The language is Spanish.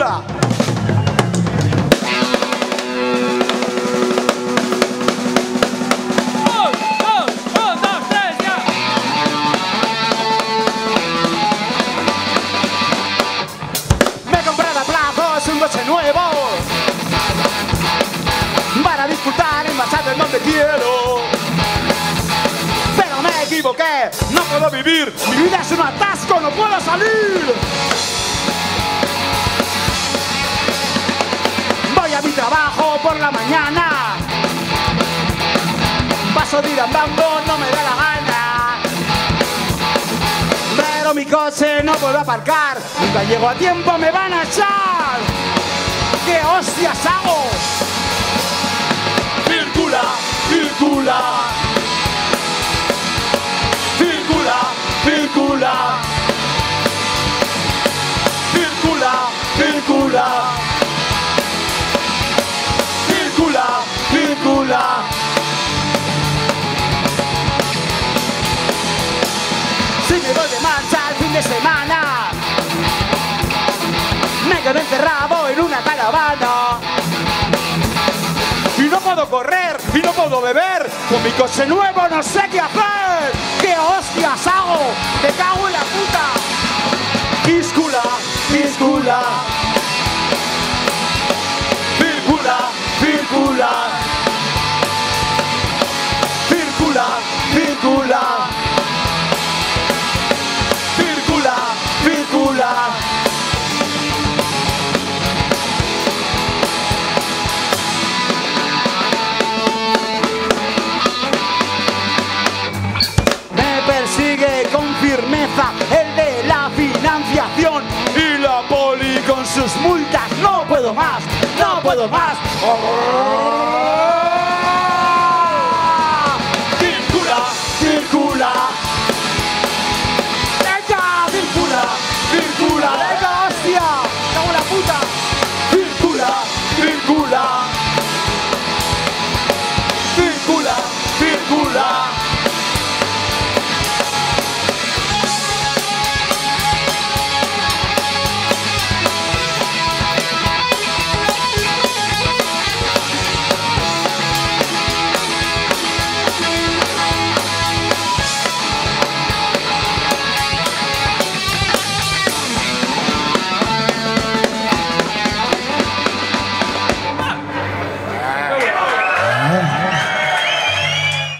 Me compré a plazos un coche nuevo para disfrutar y marchar en donde quiero. Pero me equivoqué, no puedo vivir, mi vida es un atasco, no puedo salir. Trabajo por la mañana, paso de ir andando, no me da la gana. Pero mi coche no puedo aparcar, nunca llego a tiempo, me van a echar. ¿Qué hostias hago? Circula. Circula, circula. Circula, circula. Circula, marcha el fin de semana, me quedo encerrado en una caravana. Y no puedo correr, y no puedo beber, con mi coche nuevo no sé qué hacer. ¿Qué hostias hago? ¡Me cago en la puta! Circula. Circula, circula. Circula, persigue con firmeza el de la financiación y la poli con sus multas. No puedo más, no puedo más.